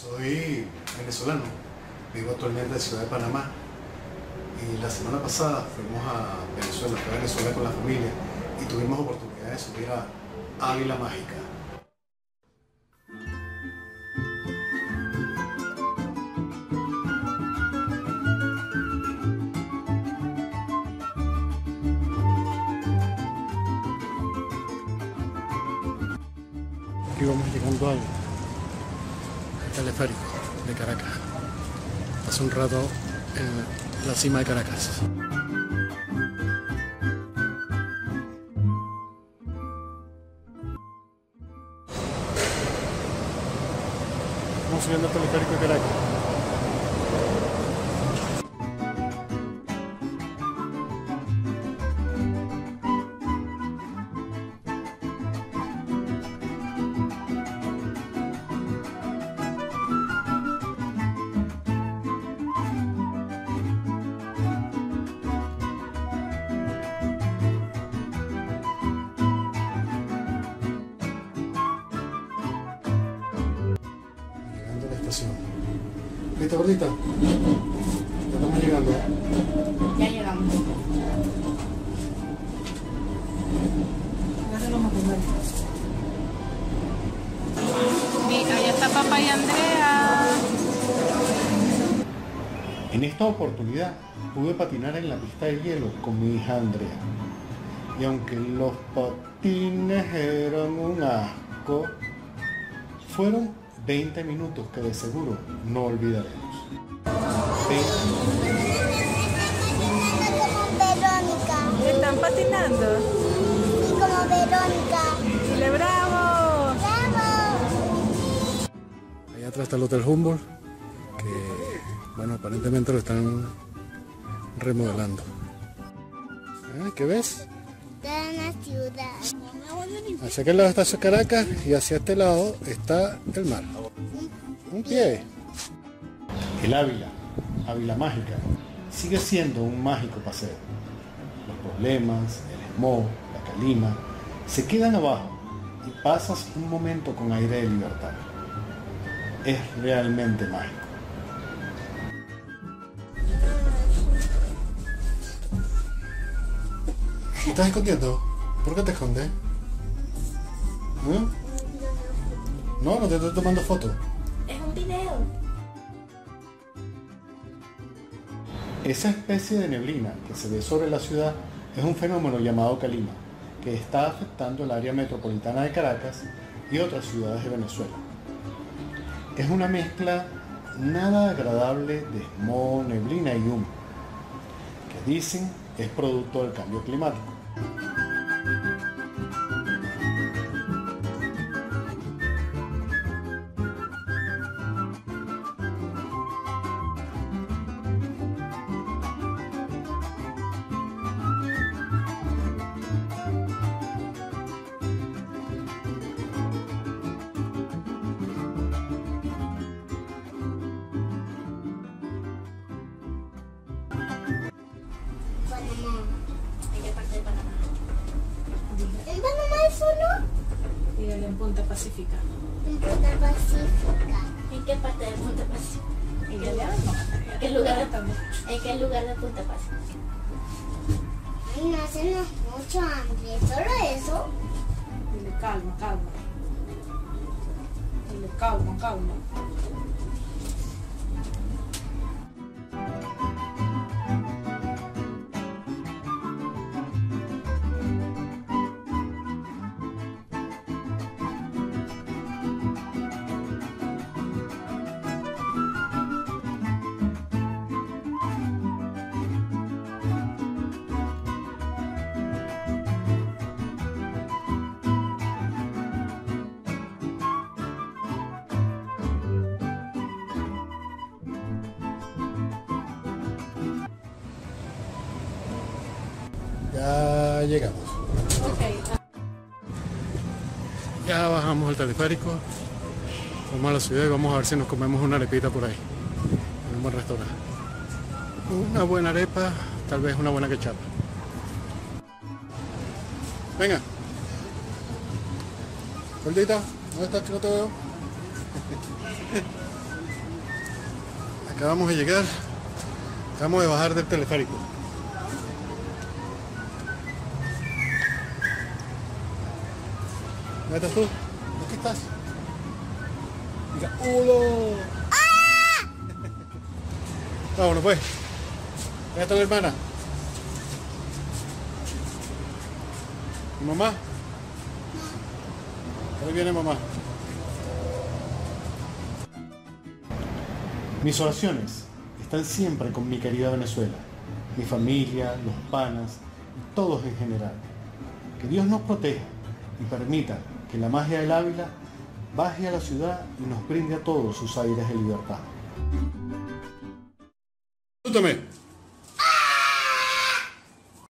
Soy venezolano, vivo actualmente en Ciudad de Panamá. Y la semana pasada fuimos a Venezuela, fui a Venezuela con la familia y tuvimos oportunidad de subir a Ávila Mágica. Aquí vamos llegando al teleférico de Caracas. Hace un rato en la cima de Caracas. Vamos subiendo el teleférico de Caracas. Estación. ¿Listo, gordita? Ya estamos llegando. Ya llegamos. Ya se nos acomodamos. Y allá está papá y Andrea. En esta oportunidad pude patinar en la pista de hielo con mi hija Andrea. Y aunque los patines eran un asco, fueron 20 minutos que de seguro no olvidaremos. 20 Verónica. Están patinando. Y como Verónica. ¡Chile bravo! ¡Bravo! Allá atrás está el Hotel Humboldt, que, bueno, aparentemente lo están remodelando. Ah, ¿Qué ves? Está en la ciudad. Hacia aquel lado está Caracas y hacia este lado está el mar. Un pie. El Ávila, Ávila Mágica, sigue siendo un mágico paseo. Los problemas, el smog, la calima, se quedan abajo y pasas un momento con aire de libertad. Es realmente mágico. ¿Te estás escondiendo? ¿Por qué te escondes? ¿Eh? No, no te estoy tomando fotos. Es un video. Esa especie de neblina que se ve sobre la ciudad es un fenómeno llamado calima, que está afectando el área metropolitana de Caracas y otras ciudades de Venezuela. Es una mezcla nada agradable de smog, neblina y humo, que dicen es producto del cambio climático. En Punta Pacífica. En Punta Pacífica. ¿En qué parte de Punta Pacífica? Y allá no. ¿En qué lugar? ¿En qué lugar de Punta Pacífica? Ay, no hacemos mucho hambre. ¿Solo eso? Dile calma, calma. Dile calma, calma. Ya llegamos. Ya bajamos el teleférico. Vamos a la ciudad y vamos a ver si nos comemos una arepita por ahí. En un buen restaurante. Una buena arepa, tal vez una buena quechapa. Venga. Gordita, ¿dónde estás que no te veo? Acabamos de llegar. Acabamos de bajar del teleférico. ¿Dónde estás tú? ¿Aquí estás? Diga, ¡Ulo! Vámonos pues. ¿Dónde está tu hermana? ¿Y mamá? Ahí viene mamá. Mis oraciones están siempre con mi querida Venezuela, mi familia, los panas y todos en general. Que Dios nos proteja y permita que la magia del Ávila baje a la ciudad y nos brinde a todos sus aires de libertad.